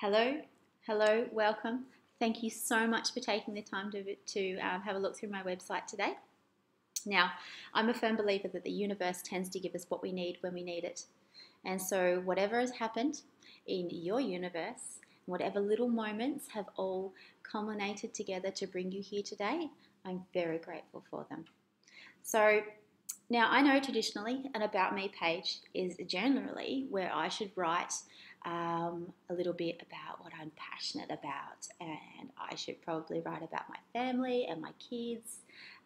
Hello, hello, welcome. Thank you so much for taking the time to, to um, have a look through my website today. Now, I'm a firm believer that the universe tends to give us what we need when we need it. And so, whatever has happened in your universe, whatever little moments have all culminated together to bring you here today, I'm very grateful for them. So, now I know traditionally an About Me page is generally where I should write um, a little bit about what I'm passionate about, and I should probably write about my family and my kids.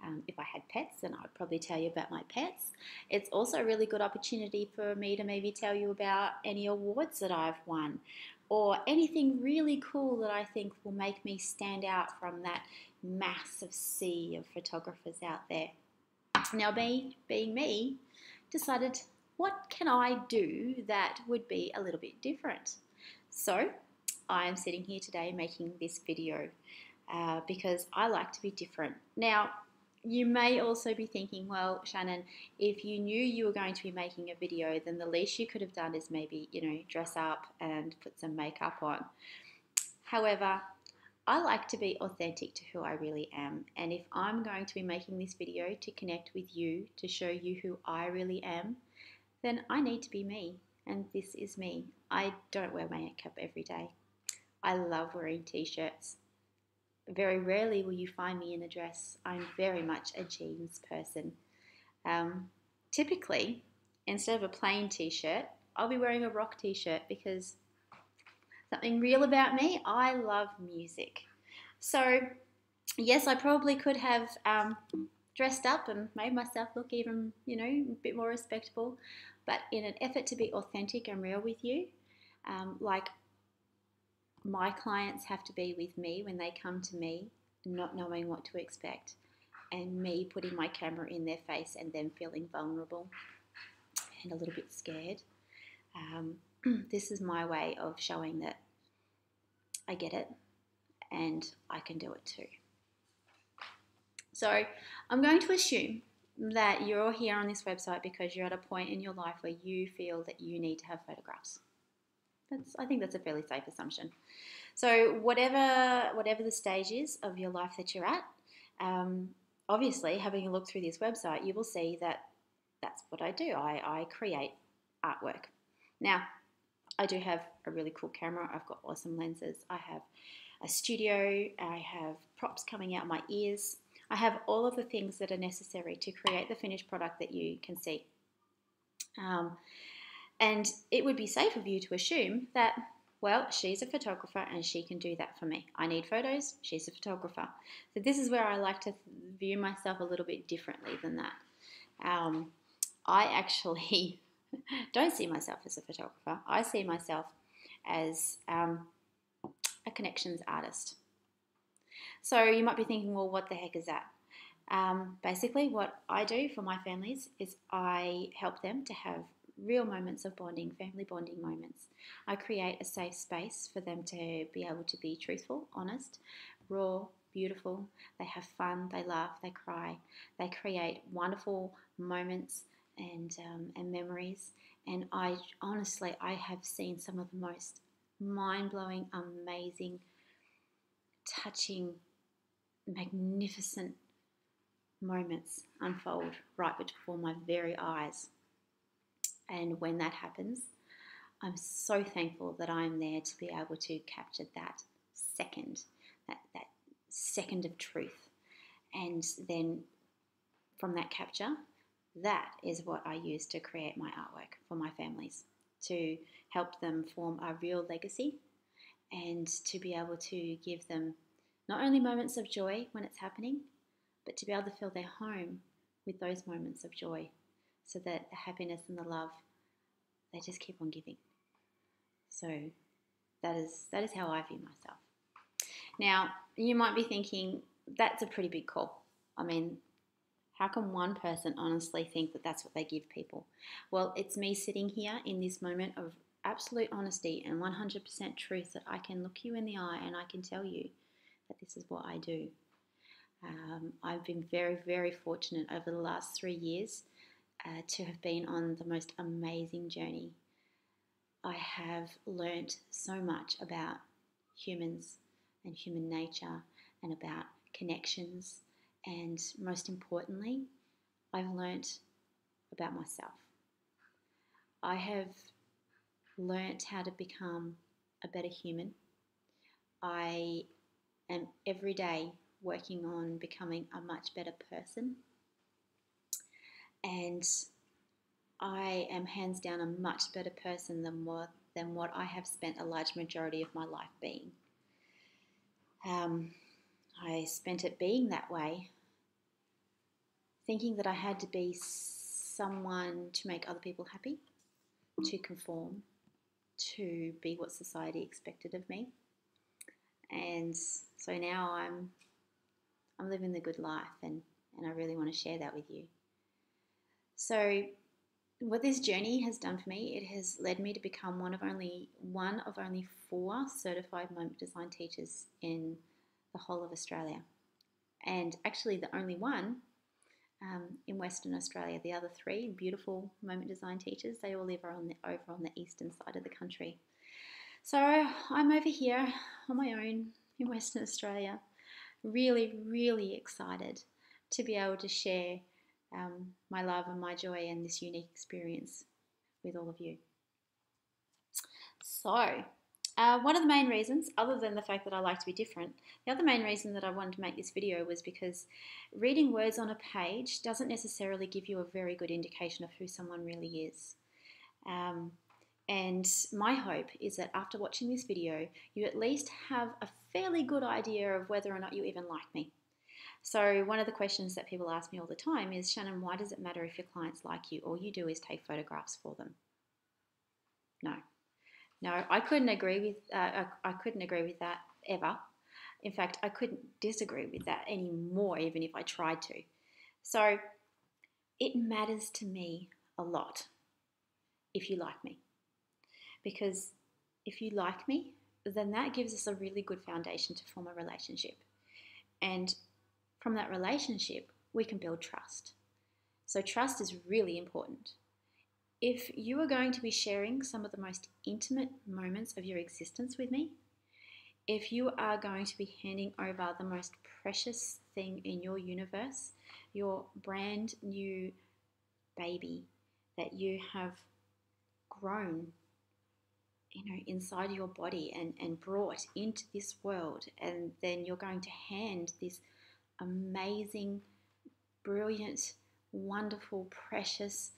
Um, if I had pets, then I'd probably tell you about my pets. It's also a really good opportunity for me to maybe tell you about any awards that I've won or anything really cool that I think will make me stand out from that massive sea of photographers out there. Now, me, being me, decided what can I do that would be a little bit different? So I am sitting here today making this video uh, because I like to be different. Now, you may also be thinking, well, Shannon, if you knew you were going to be making a video, then the least you could have done is maybe, you know, dress up and put some makeup on. However, I like to be authentic to who I really am. And if I'm going to be making this video to connect with you, to show you who I really am, then I need to be me. And this is me. I don't wear makeup every day. I love wearing t shirts. Very rarely will you find me in a dress. I'm very much a jeans person. Um, typically, instead of a plain t shirt, I'll be wearing a rock t shirt because something real about me, I love music. So, yes, I probably could have um, dressed up and made myself look even, you know, a bit more respectable. But in an effort to be authentic and real with you, um, like my clients have to be with me when they come to me, not knowing what to expect, and me putting my camera in their face and them feeling vulnerable and a little bit scared. Um, this is my way of showing that I get it and I can do it too. So I'm going to assume that you're here on this website because you're at a point in your life where you feel that you need to have photographs. That's, I think that's a fairly safe assumption. So whatever whatever the stage is of your life that you're at, um, obviously having a look through this website, you will see that that's what I do. I, I create artwork. Now, I do have a really cool camera. I've got awesome lenses. I have a studio. I have props coming out of my ears. I have all of the things that are necessary to create the finished product that you can see. Um, and it would be safe of you to assume that, well, she's a photographer and she can do that for me. I need photos, she's a photographer. So this is where I like to view myself a little bit differently than that. Um, I actually don't see myself as a photographer. I see myself as um, a connections artist. So you might be thinking, well, what the heck is that? Um, basically, what I do for my families is I help them to have real moments of bonding, family bonding moments. I create a safe space for them to be able to be truthful, honest, raw, beautiful. They have fun, they laugh, they cry. They create wonderful moments and um, and memories. And I honestly, I have seen some of the most mind blowing, amazing, touching magnificent moments unfold right before my very eyes. And when that happens, I'm so thankful that I'm there to be able to capture that second, that, that second of truth. And then from that capture, that is what I use to create my artwork for my families, to help them form a real legacy and to be able to give them not only moments of joy when it's happening, but to be able to fill their home with those moments of joy so that the happiness and the love, they just keep on giving. So that is, that is how I view myself. Now, you might be thinking, that's a pretty big call. I mean, how can one person honestly think that that's what they give people? Well, it's me sitting here in this moment of absolute honesty and 100% truth that I can look you in the eye and I can tell you this is what I do. Um, I've been very, very fortunate over the last three years uh, to have been on the most amazing journey I have learnt so much about humans and human nature and about connections. And most importantly, I've learnt about myself. I have learnt how to become a better human. I am every day working on becoming a much better person. And I am hands down a much better person than what, than what I have spent a large majority of my life being. Um, I spent it being that way, thinking that I had to be someone to make other people happy, to conform, to be what society expected of me. And so now I'm I'm living the good life and, and I really want to share that with you. So what this journey has done for me, it has led me to become one of only one of only four certified moment design teachers in the whole of Australia, and actually the only one um, in Western Australia. The other three beautiful moment design teachers, they all live on the, over on the eastern side of the country. So I'm over here on my own in Western Australia, really, really excited to be able to share um, my love and my joy and this unique experience with all of you. So, uh, one of the main reasons, other than the fact that I like to be different, the other main reason that I wanted to make this video was because reading words on a page doesn't necessarily give you a very good indication of who someone really is. Um, and my hope is that after watching this video, you at least have a fairly good idea of whether or not you even like me. So, one of the questions that people ask me all the time is Shannon, why does it matter if your clients like you? All you do is take photographs for them. No. No, I couldn't agree with uh, I couldn't agree with that ever. In fact, I couldn't disagree with that anymore, even if I tried to. So, it matters to me a lot if you like me. Because if you like me, then that gives us a really good foundation to form a relationship. And from that relationship, we can build trust. So, trust is really important. If you are going to be sharing some of the most intimate moments of your existence with me, if you are going to be handing over the most precious thing in your universe, your brand new baby that you have grown you know inside your body and, and brought into this world and then you're going to hand this amazing, brilliant, wonderful, precious,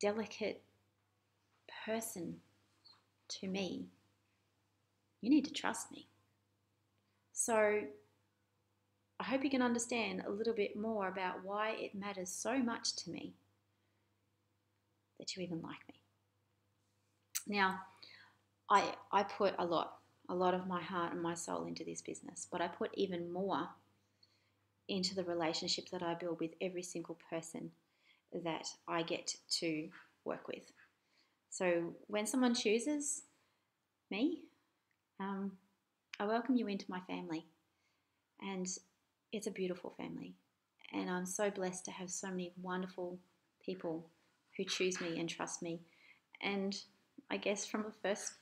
delicate person to me, you need to trust me. So, I hope you can understand a little bit more about why it matters so much to me that you even like me. Now, I, I put a lot, a lot of my heart and my soul into this business, but I put even more into the relationship that I build with every single person that I get to work with. So when someone chooses me, um, I welcome you into my family. And it's a beautiful family. And I'm so blessed to have so many wonderful people who choose me and trust me. And I guess from the first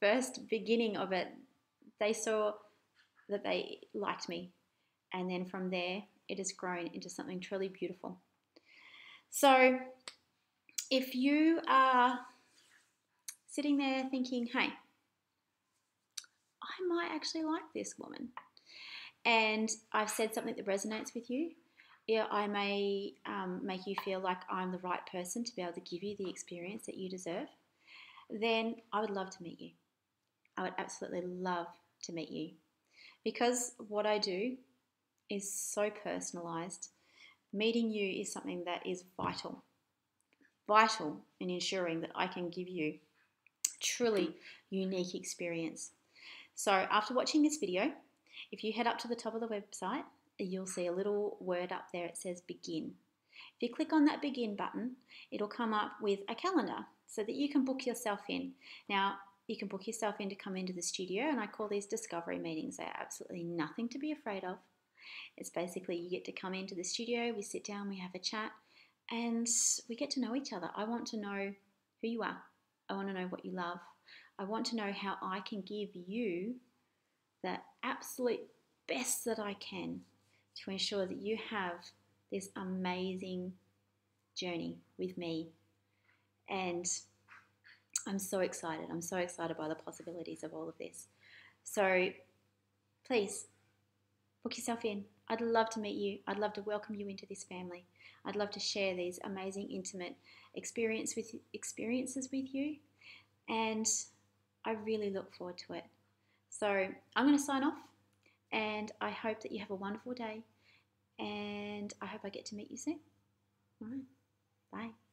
first beginning of it, they saw that they liked me and then from there, it has grown into something truly beautiful. So, if you are sitting there thinking, hey, I might actually like this woman, and I've said something that resonates with you, yeah, I may um, make you feel like I'm the right person to be able to give you the experience that you deserve, then I would love to meet you. I would absolutely love to meet you. Because what I do is so personalized. Meeting you is something that is vital, vital in ensuring that I can give you truly unique experience. So after watching this video, if you head up to the top of the website, you'll see a little word up there. It says begin. If you click on that begin button, it'll come up with a calendar so that you can book yourself in. Now, you can book yourself in to come into the studio, and I call these discovery meetings. They are absolutely nothing to be afraid of. It's basically you get to come into the studio, we sit down, we have a chat, and we get to know each other. I want to know who you are. I want to know what you love. I want to know how I can give you the absolute best that I can to ensure that you have this amazing journey with me. And I'm so excited. I'm so excited by the possibilities of all of this. So please book yourself in. I'd love to meet you. I'd love to welcome you into this family. I'd love to share these amazing, intimate experience with, experiences with you. And I really look forward to it. So I'm going to sign off and I hope that you have a wonderful day and I hope I get to meet you soon. All right. Bye.